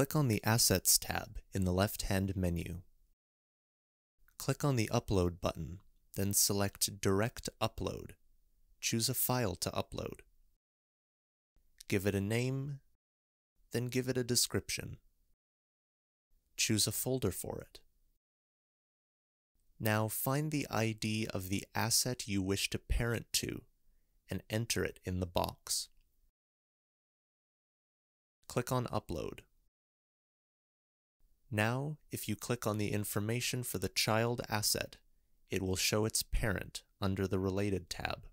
Click on the Assets tab in the left-hand menu. Click on the Upload button, then select Direct Upload. Choose a file to upload. Give it a name, then give it a description. Choose a folder for it. Now find the ID of the asset you wish to parent to and enter it in the box. Click on Upload. Now, if you click on the information for the child asset, it will show its parent under the Related tab.